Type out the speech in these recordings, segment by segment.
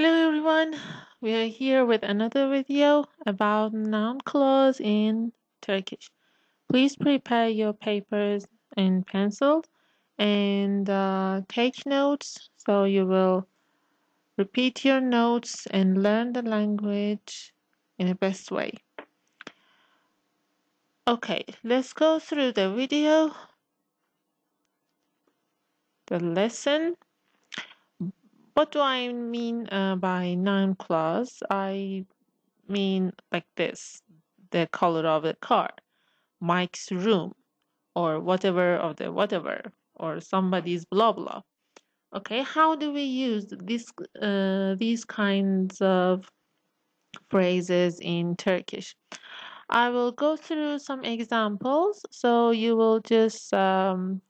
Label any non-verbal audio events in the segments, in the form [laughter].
Hello everyone, we are here with another video about noun clause in Turkish. Please prepare your papers and pencil and uh, take notes so you will repeat your notes and learn the language in the best way. Okay, let's go through the video, the lesson. What do I mean uh, by noun clause? I mean like this, the color of the car, Mike's room, or whatever of the whatever, or somebody's blah blah. Okay, how do we use this uh, these kinds of phrases in Turkish? I will go through some examples so you will just um,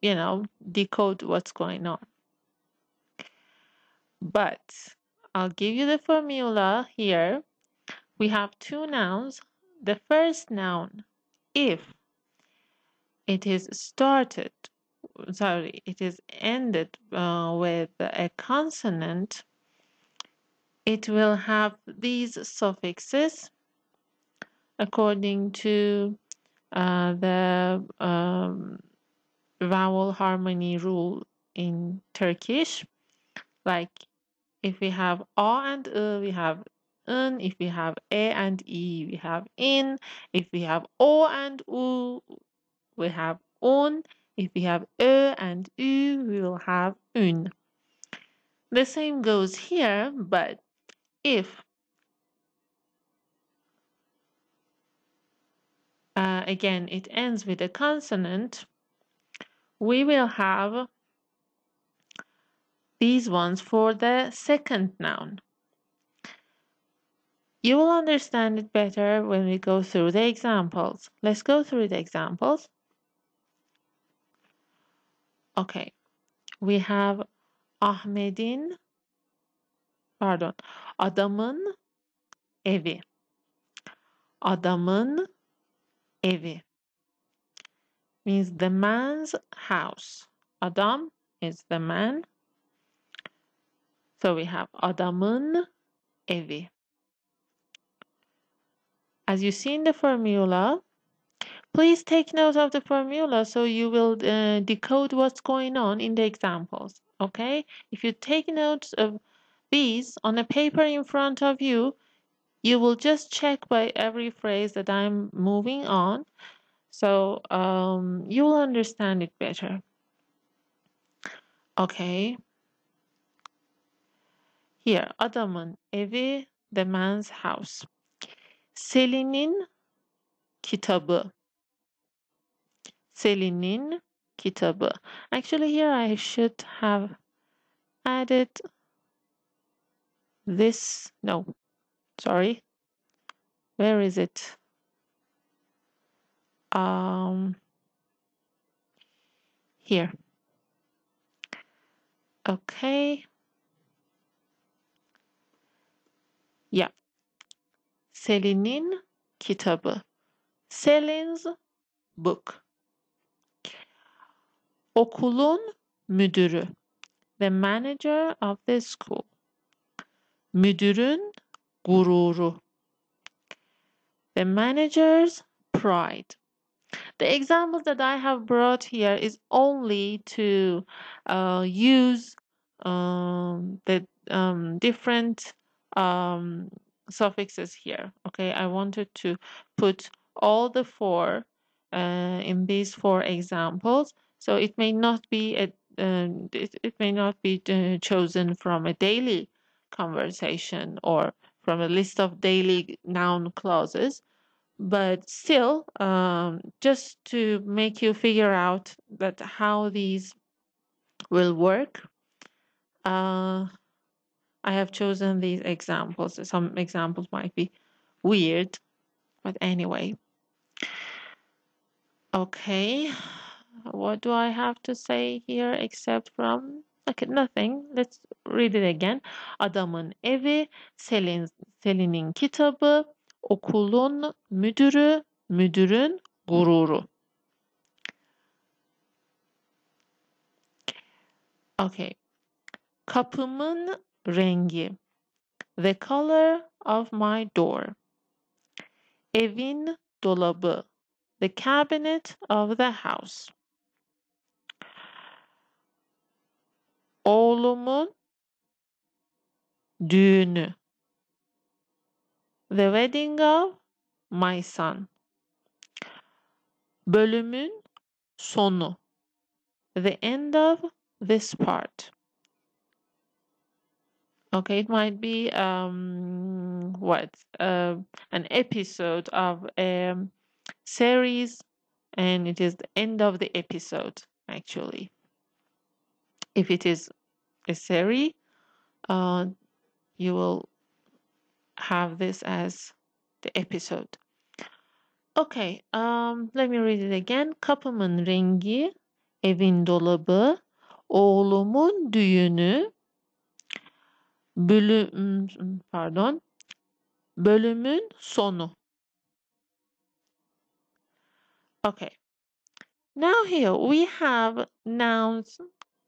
you know decode what's going on. But I'll give you the formula here. We have two nouns. The first noun, if it is started, sorry, it is ended uh, with a consonant, it will have these suffixes according to uh, the um, vowel harmony rule in Turkish. Like if we have a and e, we have un. If we have a and e, we have in. If we have o and u, we have on. If we have ö and ü, we will have un. The same goes here, but if uh, again it ends with a consonant, we will have these ones for the second noun. You will understand it better when we go through the examples. Let's go through the examples. Okay, we have Ahmet'in, pardon, adamın evi. Adamın evi means the man's house. Adam is the man. So we have adamın evi. As you see in the formula, please take note of the formula so you will uh, decode what's going on in the examples. Okay? If you take notes of these on a paper in front of you, you will just check by every phrase that I'm moving on. So um, you will understand it better. Okay. Here, adamın evi, the man's house. Selin'in kitabı. Selin'in kitabı. Actually, here I should have added this. No, sorry. Where is it? Um, here. Okay. Yeah. Selin'in kitabı. Selin's book. Okulun müdürü. The manager of the school. Müdürün gururu. The manager's pride. The examples that I have brought here is only to uh, use um, the um, different um, suffixes here. Okay, I wanted to put all the four uh, in these four examples. So it may not be a uh, it, it may not be uh, chosen from a daily conversation or from a list of daily noun clauses, but still, um, just to make you figure out that how these will work, uh, I have chosen these examples. Some examples might be weird, but anyway. Okay, what do I have to say here except from okay, nothing. Let's read it again. Adamın evi, Selin, Selin'in kitabı, okulun müdürü, müdürün gururu. Okay. Kapımın rengi. The color of my door. Evin dolabı. The cabinet of the house. Oğlumun düğünü. The wedding of my son. Bölümün sonu. The end of this part. Okay, it might be um what uh, an episode of a series, and it is the end of the episode actually. If it is a series, uh, you will have this as the episode. Okay, um, let me read it again. Kapımın rengi, evin dolabı, oğlumun düğünü, bölüm pardon, bölümün sonu. Okay. Now here we have nouns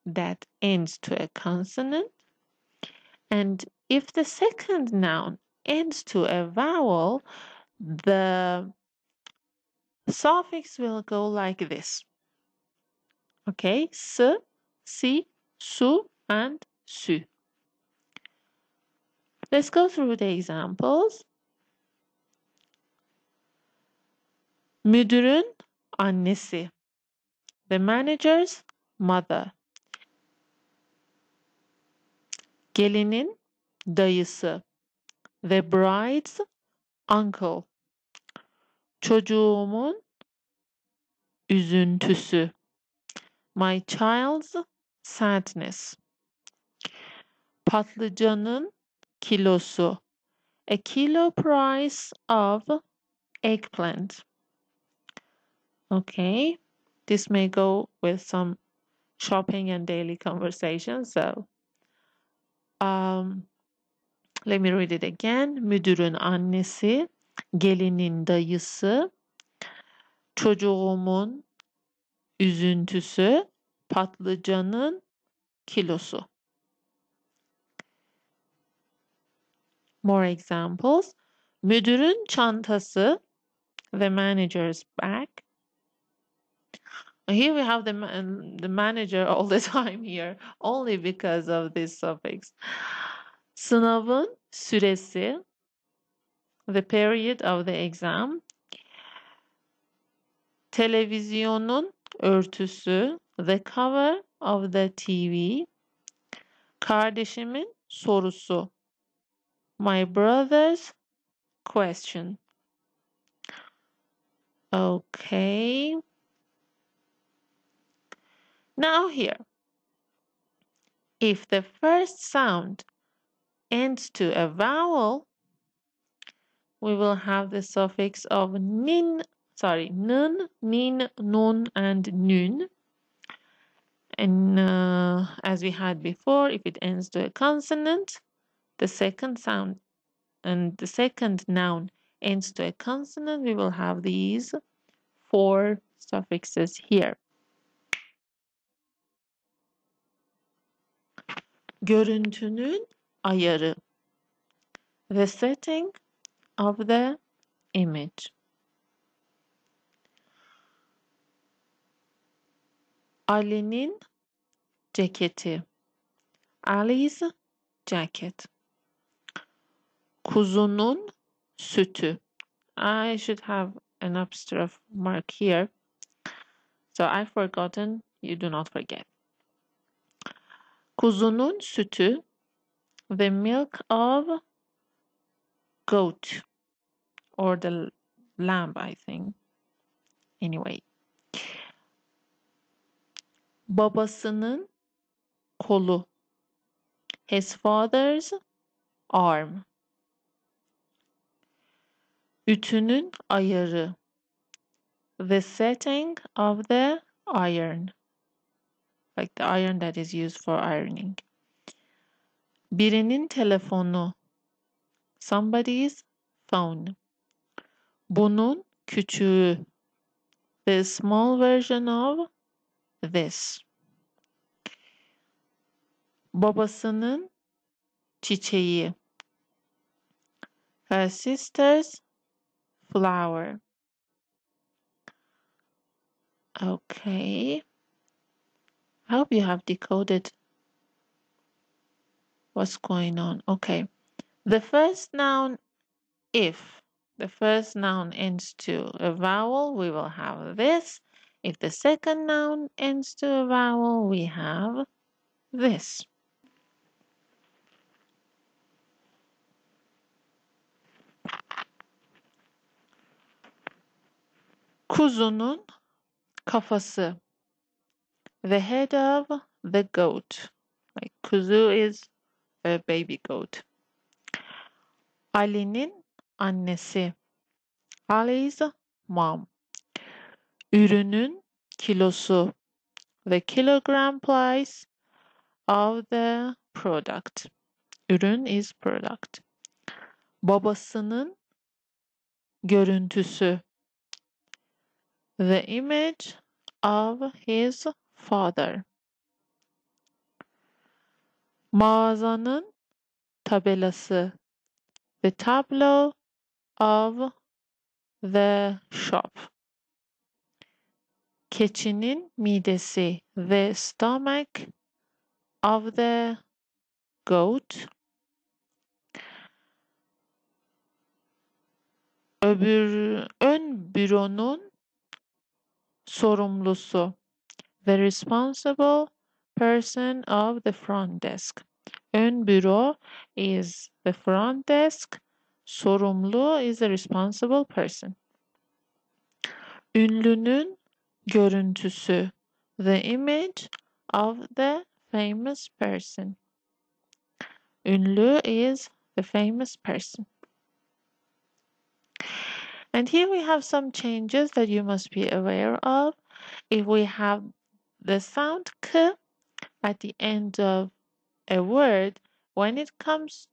that ends to a consonant and if the second noun ends to a vowel, the suffix will go like this. Okay, s, si, su, and su. Let's go through the examples. Müdürün annesi. The manager's mother. Gelinin dayısı. The bride's uncle. Çocuğumun üzüntüsü. My child's sadness. Patlıcanın kilosu. A kilo price of eggplant. Okay, this may go with some shopping and daily conversation. So, um, let me read it again. Müdürün annesi, gelinin dayısı, çocuğumun üzüntüsü, patlıcanın kilosu. More examples. Müdürün çantası, the manager's bag. Here we have the, um, the manager all the [laughs] time here, only because of this suffix. Sınavın süresi, the period of the exam. Televizyonun örtüsü, the cover of the TV. Kardeşimin sorusu, my brother's question. Okay. Now here, if the first sound ends to a vowel, we will have the suffix of nin, sorry, nun, nin, nun, and nun. And uh, as we had before, if it ends to a consonant, the second sound and the second noun ends to a consonant, we will have these four suffixes here. Görüntünün ayarı. The setting of the image. Ali'nin ceketi. Ali's jacket. Kuzunun sütü. I should have an apostrophe mark here. So I've forgotten. You do not forget. Kuzunun sütü. The milk of goat or the lamb, I think. Anyway. Babasının kolu. His father's arm. Ütünün ayarı. The setting of the iron. Like the iron that is used for ironing. Birinin telefonu. Somebody's phone. Bunun küçüğü. The small version of this. Babasının çiçeği. Her sister's flower. Okay. I hope you have decoded what's going on. Okay. The first noun, if the first noun ends to a vowel, we will have this. If the second noun ends to a vowel, we have this. Kuzunun kafası. The head of the goat. Like kuzu is a baby goat. Ali'nin annesi. Ali's mom. Ürünün kilosu. The kilogram price of the product. Ürün is product. Babasının görüntüsü. The image of his father. Mağazanın tabelası. The tableau of the shop. Keçinin midesi. The stomach of the goat. Öbür ön büronun sorumlusu. The responsible person of the front desk. Ön büro is the front desk. Sorumlu is the responsible person. Ünlünün görüntüsü. The image of the famous person. Ünlü is the famous person. And here we have some changes that you must be aware of. If we have the sound k at the end of a word, when it comes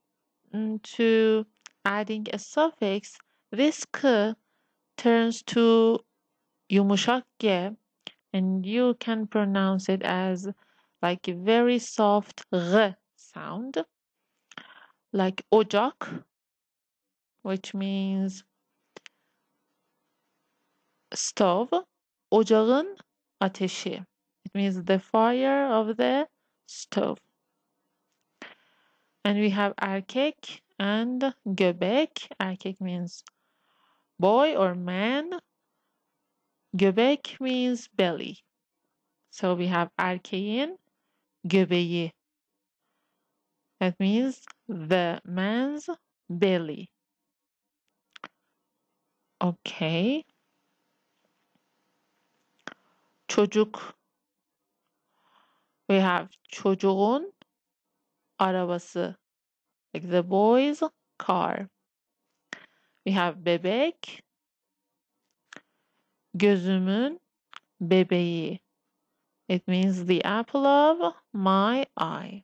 to adding a suffix, this k turns to yumuşak and you can pronounce it as like a very soft r sound like ocak which means stove ocağın ateşi. It means the fire of the stove. And we have erkek and göbek. Erkek means boy or man. Göbek means belly. So we have erkeğin göbeği. That means the man's belly. Okay çocuk we have çocuğun arabası like the boy's car. We have bebek gözümün bebeği. It means the apple of my eye.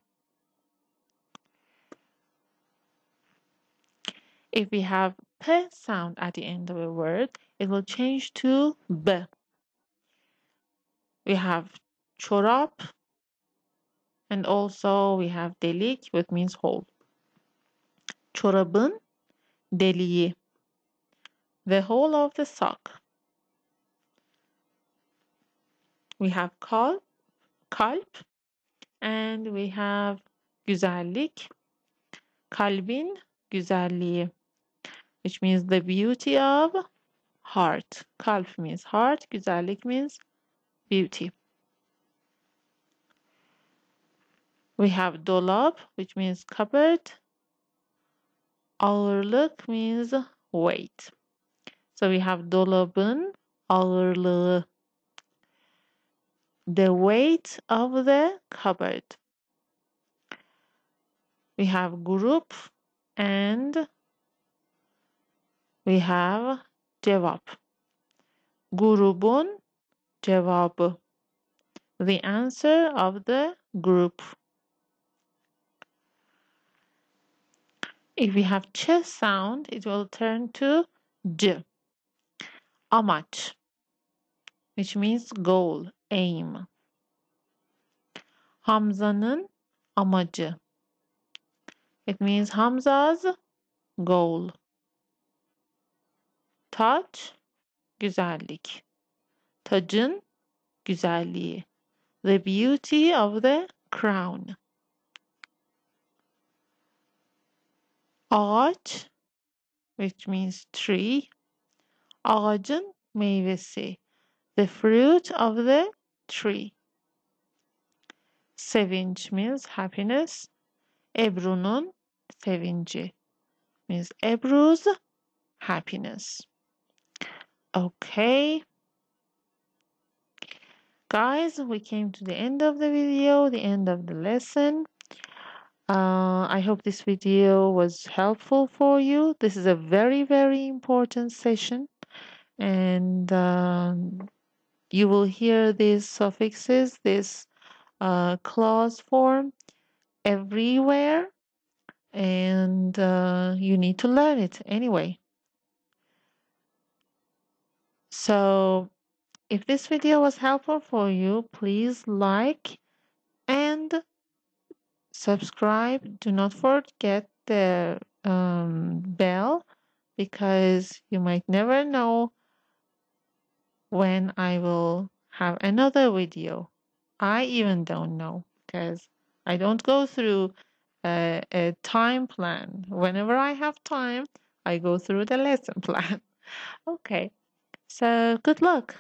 If we have p sound at the end of a word it will change to b we have çorap and also we have delik which means hole çorabın deliği. The hole of the sock. We have kalp kalp and we have güzellik. Kalbin güzelliği which means the beauty of heart. Kalp means heart güzellik means beauty. We have dolap which means cupboard. Ağırlık means weight. So we have dolabın ağırlığı the weight of the cupboard. We have grup and we have cevap grubun cevabı. The answer of the group. If we have ç sound it will turn to c amaç which means goal aim. Hamza'nın amacı. It means Hamza's goal. Taç, güzellik. Tacın güzelliği. The beauty of the crown. Ağaç, which means tree. Ağacın meyvesi. The fruit of the tree. Sevinç means happiness. Ebru'nun sevinci means Ebru's happiness. Okay. Guys, we came to the end of the video, the end of the lesson. Uh, I hope this video was helpful for you. This is a very, very important session. And um, you will hear these suffixes, this uh, clause form everywhere. And uh, you need to learn it anyway. So if this video was helpful for you, please like and subscribe. Do not forget the um, bell because you might never know when I will have another video. I even don't know because I don't go through a, a time plan. Whenever I have time, I go through the lesson [laughs] plan. okay, so good luck.